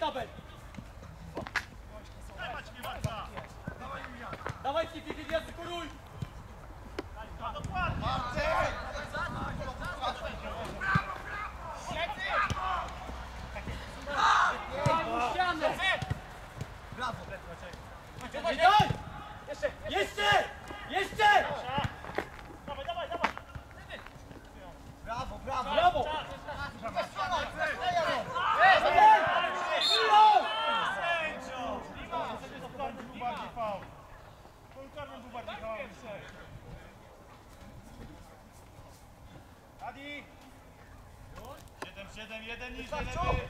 قبل. Jeden niżej, lepiej.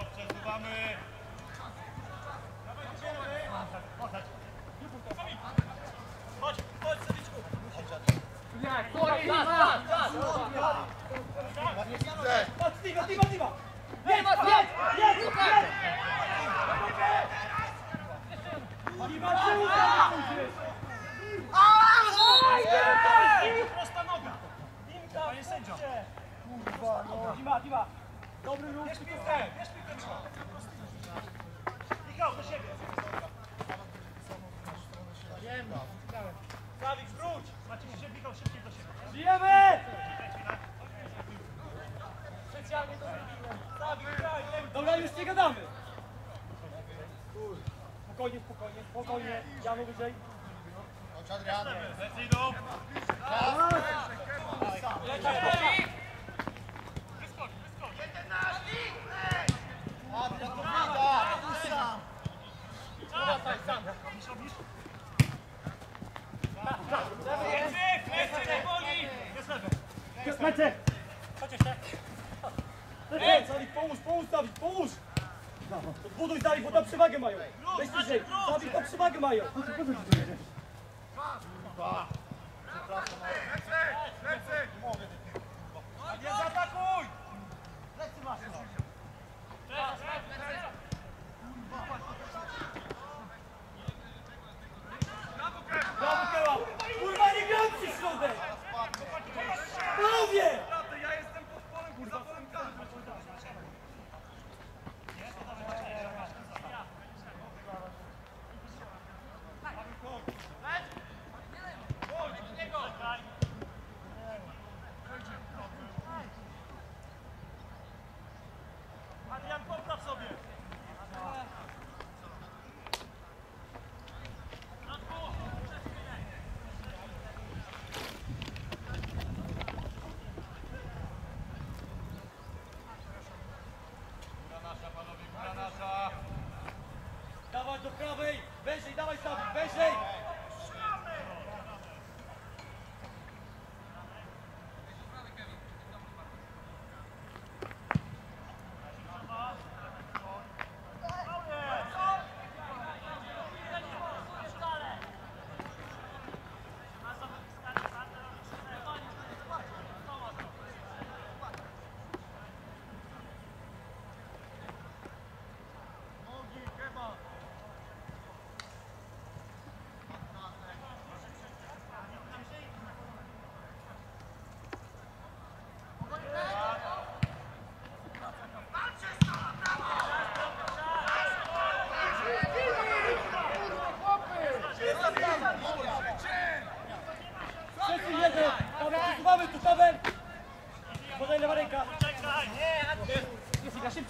Przesuwamy! Macie się biegał szybciej do siebie. Żyjemy! Dobra, już nie gadamy. Spokojnie, spokojnie, spokojnie. Janu wyżej. Chodź Adrian. Lecz idą.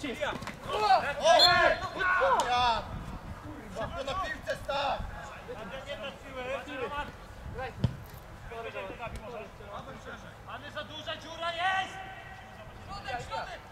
Lecisz! O! O! Ja! Szybko na! Nie dać siły! Mamy za duża dziura jest! Środek, środek!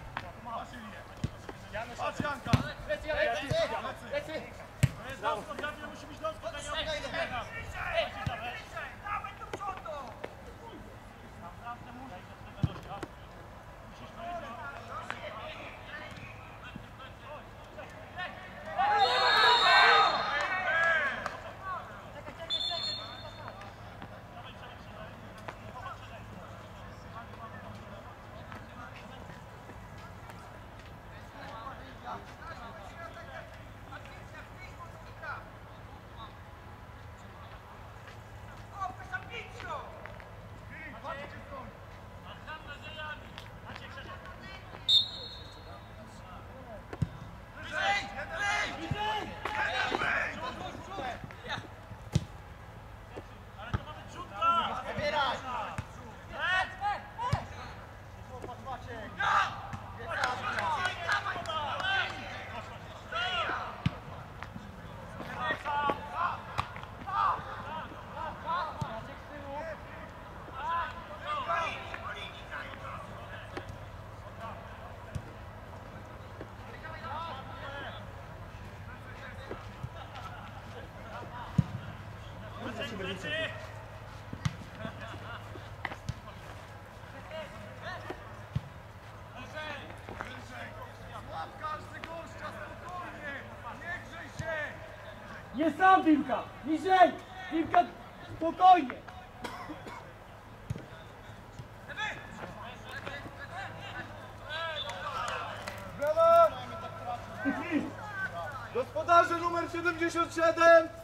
Nie sam Wilka! Niżej! Wilka spokojnie! Brawa! Gospodarze numer 77!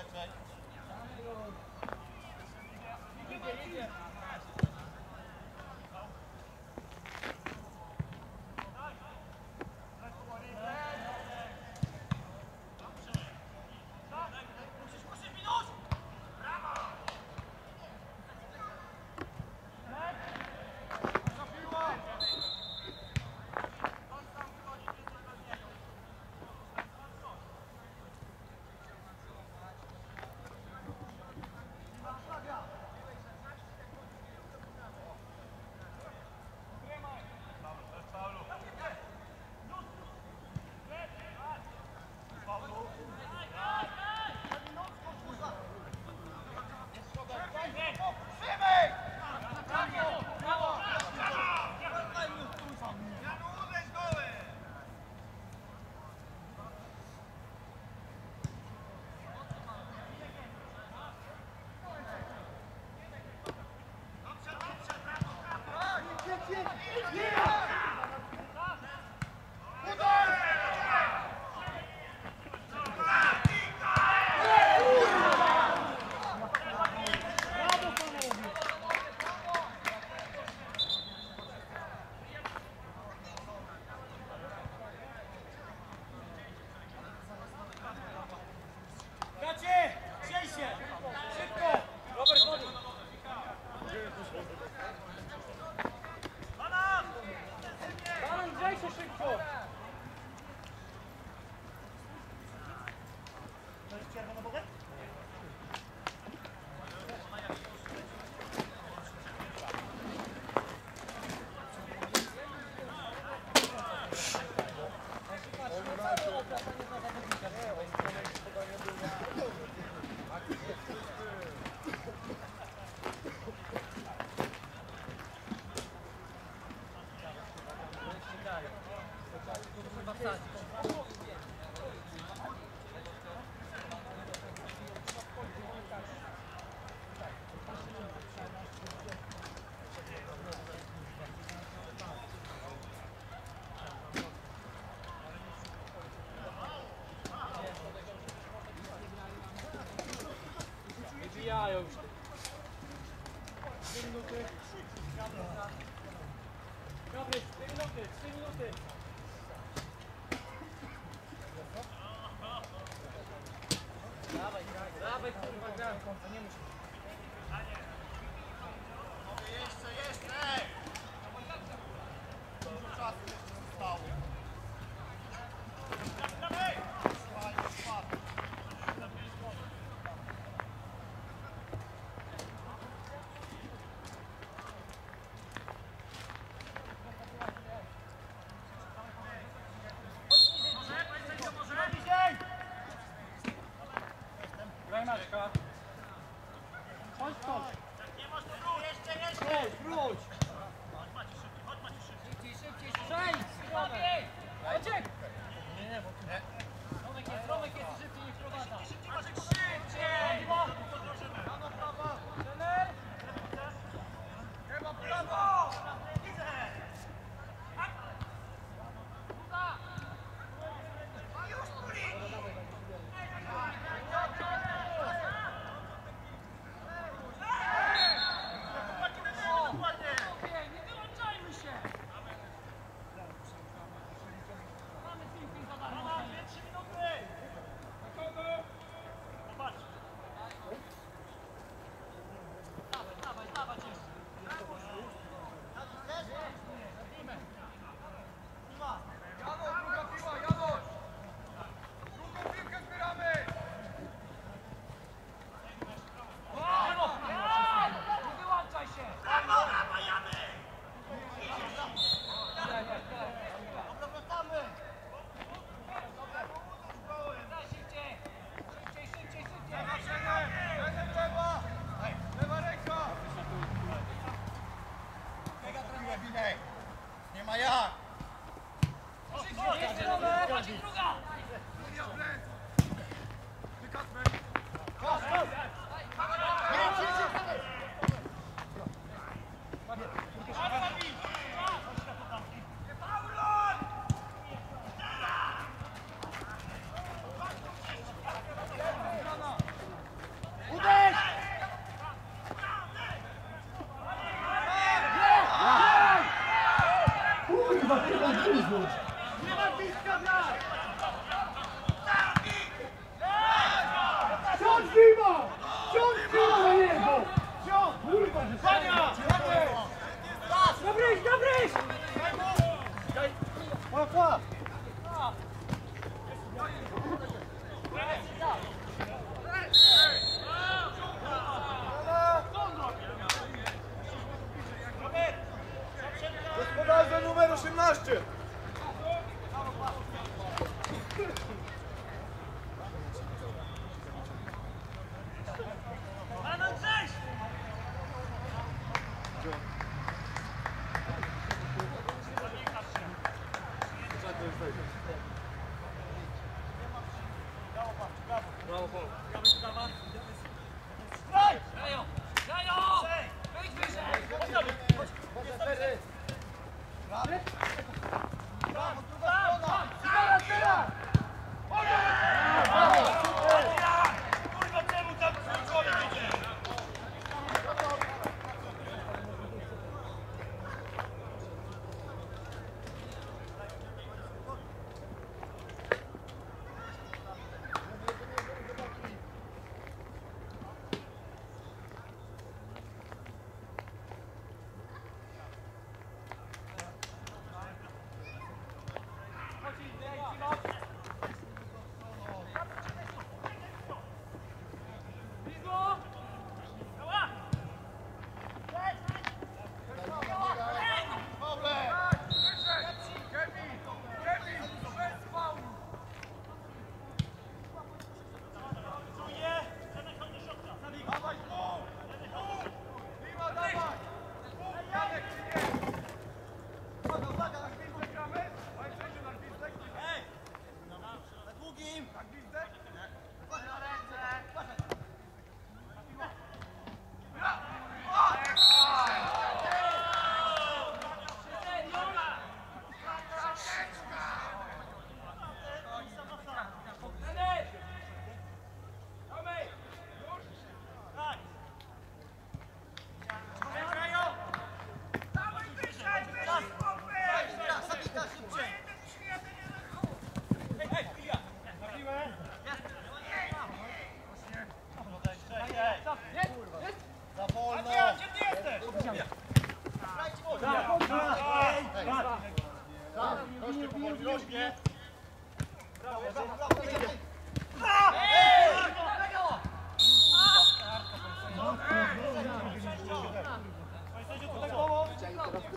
That's right.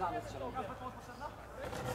Pomoc!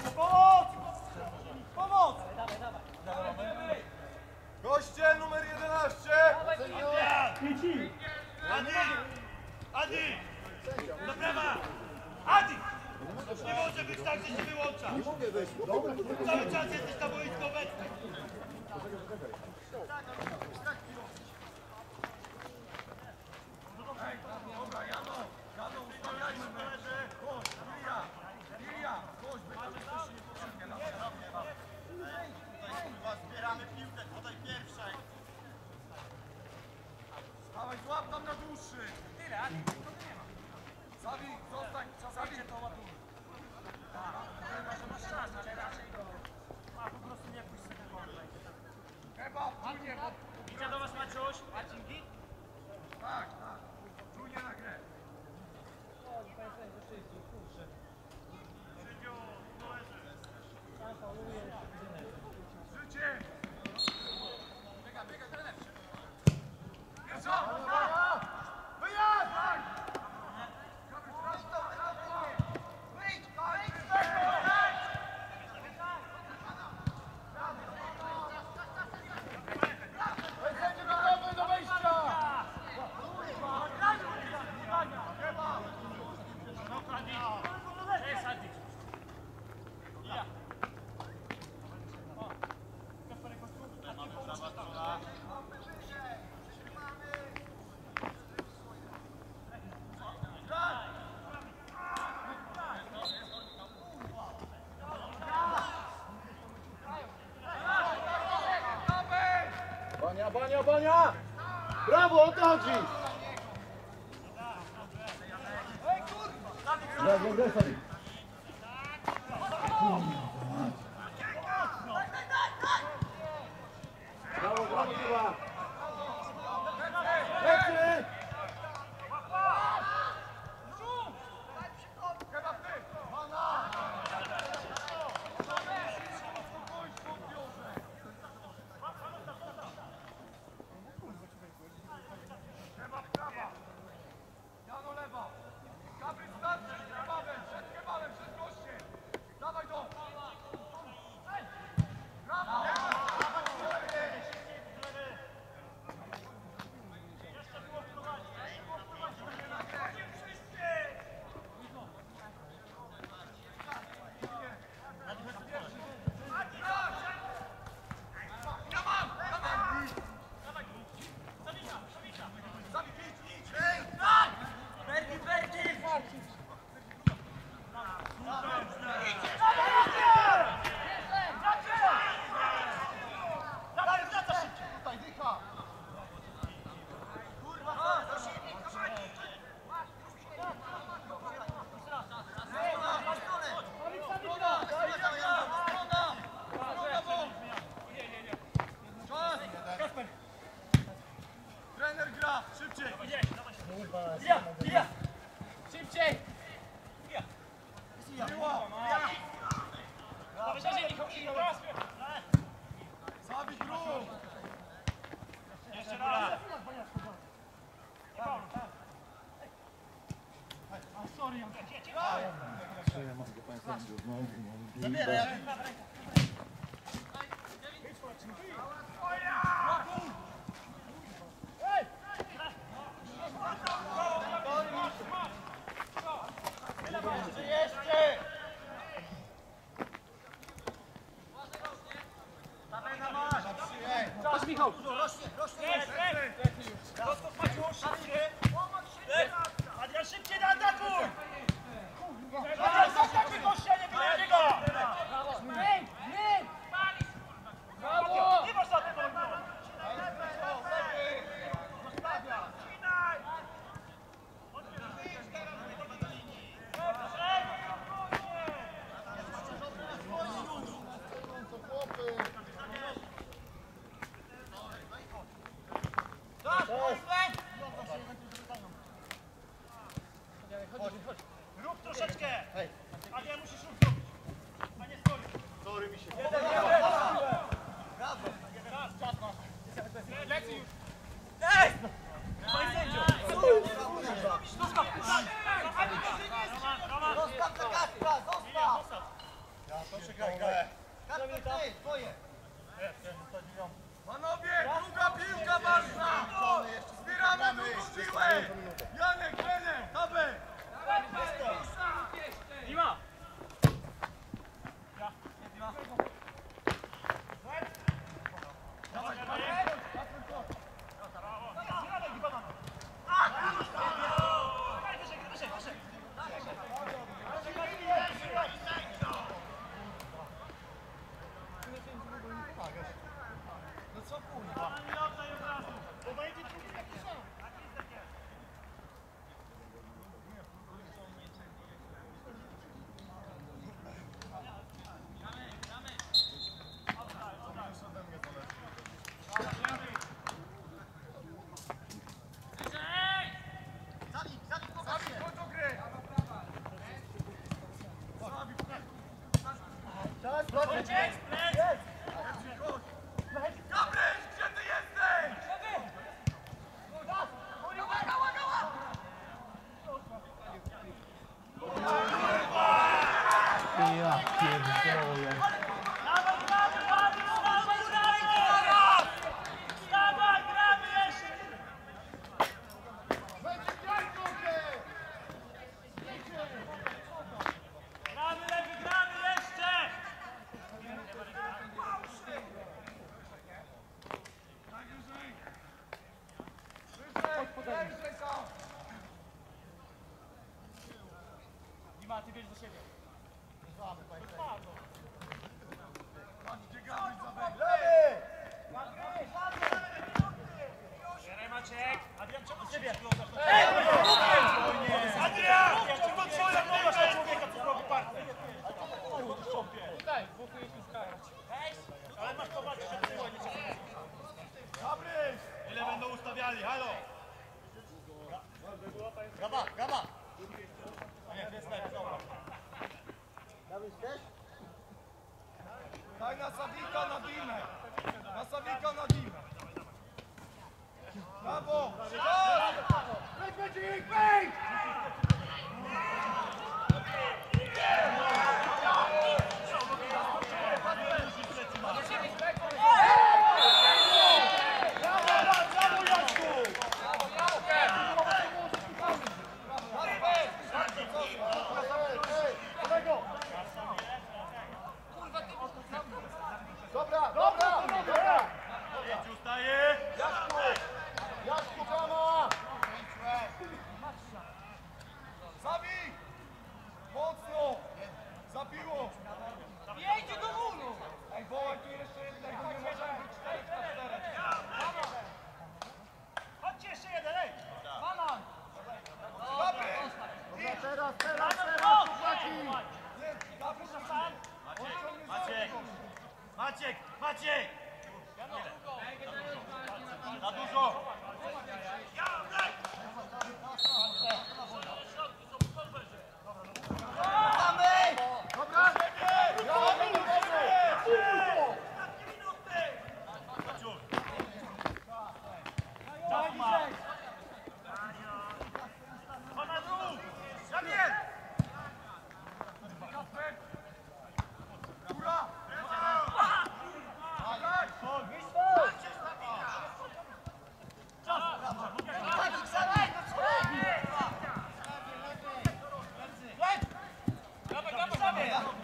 Bania, Bania! Brawo, o to chodzi! Sorry. Brawo,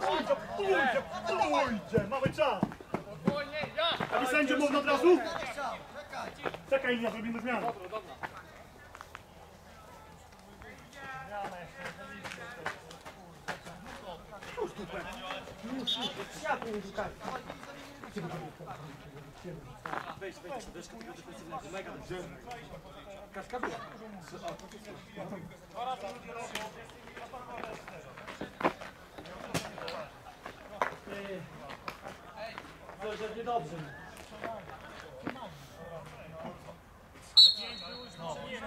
Pójdzie, pójdzie, pójdzie, mamy czas. Panie sędziu, można od razu? Czekaj, nie zrobimy zmianę. To że niedobrze. Spokój,